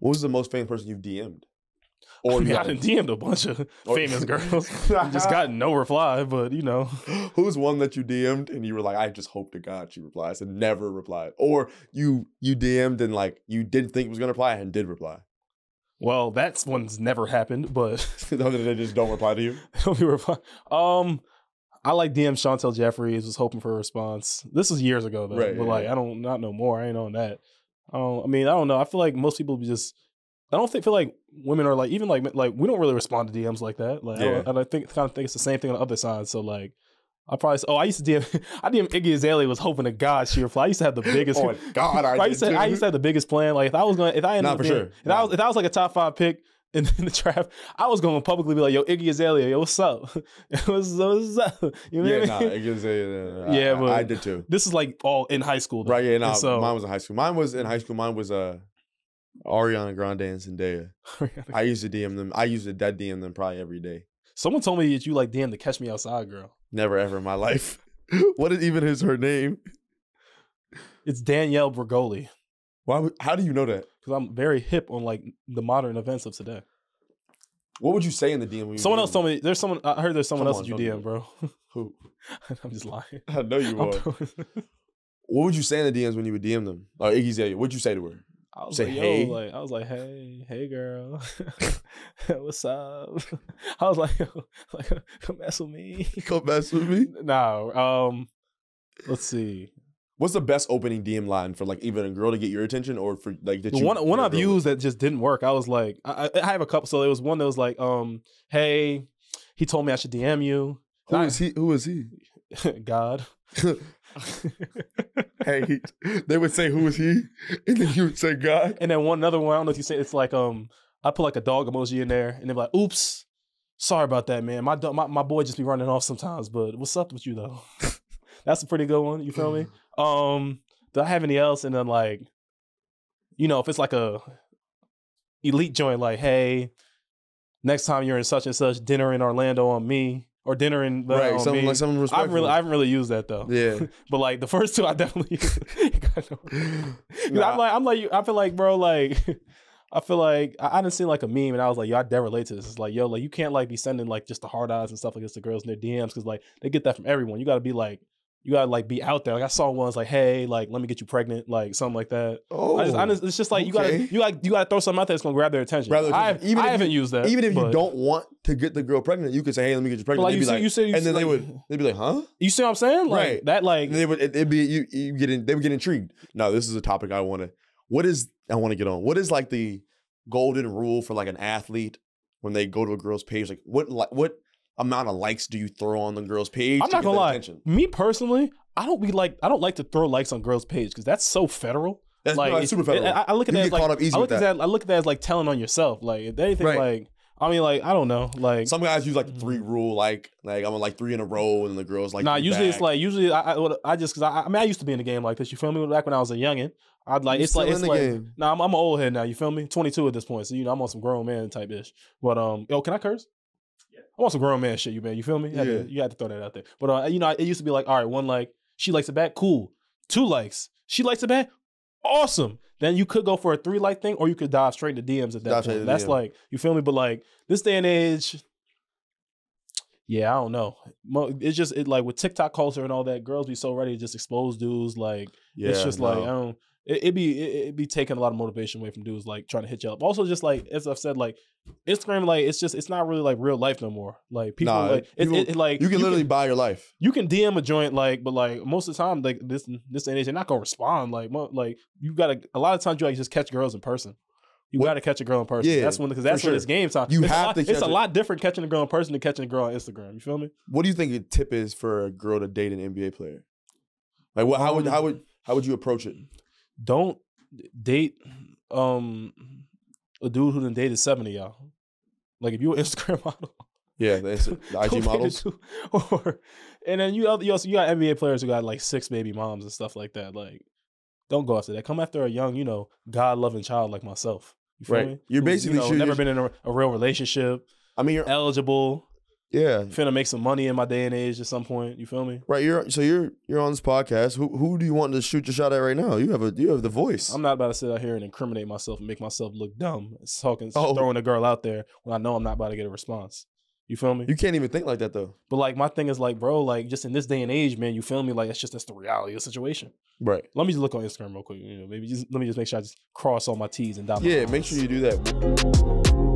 What was the most famous person you've DM'd? I, Or mean, you I got- done DM'd a bunch of Or- famous girls. I just got no reply, but you know. Who's one that you DM'd and you were like, I just hope to God she replies and never replied, or you you DM'd and like you didn't think it was gonna reply and did reply. Well, that's one's never happened, but Other than they just don't reply to you. Don't be reply. Um, I like DM Chantel Jeffries. Was hoping for a response. This was years ago though, Right, but yeah, like yeah. I don't not no more. I ain't on that. I. I mean, I don't know. I feel like most people just. I don't think feel like women are like even like like we don't really respond to DMs like that. Like, I Yeah. and I think kind of think it's the same thing on the other side. So like. I probably oh I used to DM I DM Iggy Azalea was hoping to God she replied. I used to have the biggest Oh God, I, I, used to. I used to have the biggest plan. Like if I was going, if I ended Nah, up for being- sure. if I was, if I was like a top five pick in, in the draft, I was going to publicly be like, "Yo, Iggy Azalea, yo, what's up? what's, what's up?" You know yeah, what nah, I mean? it gives a, uh, Yeah, I, but- I did too. This is like all in high school, though. Right, yeah, no, And so mine was in high school. Mine was in high school. Mine was uh, Ariana Grande and Zendaya. I used to DM them. I used to dead DM them probably every day. someone told me that you like damn the catch me outside girl. Never ever in my life. what is even is her name? It's Danielle Bregoli Why? How do you know that? Because I'm very hip on like the modern events of today. What would you say in the DM? Someone else told me there's someone I heard there's someone Come else on, that you DM, bro. Who? I'm just lying. I know you are. What would you say in the DMs when you would DM them? Like Iggy Azalea, what'd you say to her? I was Say like, hey. yo, like I was like, hey, hey, girl, what's up? I was like, like, come mess with me. Come mess with me. nah, um, let's see. What's the best opening DM line for like even a girl to get your attention or for like that The you one one you're a I've used that just didn't work. I was like, I, I I have a couple. So there was one that was like, um, hey, he told me I should DM you. with? Who is he? Who is he? God. hey, he, they would say who is he, and then you would say God. And then one another one, I don't know if you say it's like um I put like a dog emoji in there and they're like, oops, sorry about that, man. My my my boy just be running off sometimes, but what's up with you though? That's a pretty good one. You feel me? Um, do I have any else? And then like, you know, if it's like a elite joint, like, hey, next time you're in such and such dinner in Orlando on me or dinner in the, right, on something me. like something I haven't really, I haven't really used that though. yeah. But like the first two, I definitely. Nah. I'm like, I'm like, I feel like, bro, like, I feel like I, I didn't see like a meme, and I was like, yo, I definitely relate to this. It's like, yo, like you can't like be sending like just the hard eyes and stuff like this to girls in their DMs because like they get that from everyone. You got to be like, you got to like be out there. Like I saw ones like, hey, like let me get you pregnant, like something like that. Oh, I just, I oh, just, it's just like you gotta, okay. you got, you got to throw something out there that's gonna grab their attention. Grab their I, attention. Even I haven't you- used that. even if you don't want to get the girl pregnant, you could say, "Hey, let me get you pregnant." like you be said, like, you said, you and then said, they would, they'd be like, "Huh?" You see what I'm saying? Like Right. that, like And they would, it, it'd be you, you get in, they would get intrigued. No, this is a topic I want to. What is I want to get on? What is like the golden rule for like an athlete when they go to a girl's page? Like what, like what amount of likes do you throw on the girl's page? I'm to not gonna lie. Attention? Me personally, I don't be like I don't like to throw likes on girls' page because that's so federal. That's, like no, super it- federal. I, I look at You that get as like caught up easy I look with at that. I look at that as like telling on yourself. Like if anything, Right. like I mean, like I don't know, like Some guys use like the three rule, like like I'm like three in a row, and the girls like nah. Usually it's like usually I I, I just because I, I mean I used to be in the game like this. You feel me? Back when I was a youngin, I'd like You it's like it's like game. nah. I'm, I'm an old head now. You feel me? 22 at this point, so you know I'm on some grown man type ish. But um, yo, can I curse? Yeah, I'm some grown man shit. You man, you feel me? You had to- Yeah. you had to throw that out there. But uh, you know, it used to be like all right, one like she likes it back, cool. Two likes, she likes it back, awesome. Then you could go for a three like thing, or you could dive straight to DMs at that point. That's DM. like you feel me. But like this day and age, yeah, I don't know. It's just it like with TikTok culture and all that. Girls be so ready to just expose dudes. Like yeah, it's just like I don't. It, it be it, it be taking a lot of motivation away from dudes like trying to hit you up. Also, just like as I've said, like Instagram, like it's just it's not really like real life no more. Like people Nah, like it, people- it, it, like you can literally buy your life. you can DM a joint like, but like most of the time, like this this and age, they're not gonna respond. Like, mo- like you gotta a lot of times you like just catch girls in person. You gotta catch a girl in person. Yeah, that's when because that's when sure. it's game time. You it's a have lot, to It's a it. lot different catching a girl in person than catching a girl on Instagram. You feel me? What do you think the tip is for a girl to date an NBA player? Like, what? How would Um, how would how would you approach it? Don't date um a dude who done dated seven of y'all. Like if you're an Instagram model, Yeah, the, Insta- the IG models. or and then you you also you got NBA players who got like six baby moms and stuff like that. Like, don't go after that. Come after a young, you know, God loving child like myself. You feel Right. me? You're Who's, basically you know, never been in a, a real relationship, I mean, you're eligible. Yeah. Finna make some money in my day and age at some point. You feel me? Right. You're so you're you're on this podcast. Who who do you want to shoot your shot at right now? You have a you have the voice. I'm not about to sit out here and incriminate myself and make myself look dumb. It's talking, Oh. throwing a girl out there when I know I'm not about to get a response. You feel me? you can't even think like that though. but like my thing is like, bro, like just in this day and age, man, you feel me? Like it's just that's the reality of the situation. Right. Let me just look on Instagram real quick. You know, maybe just let me just make sure I just cross all my T's and dot my Yeah. Make sure you do that.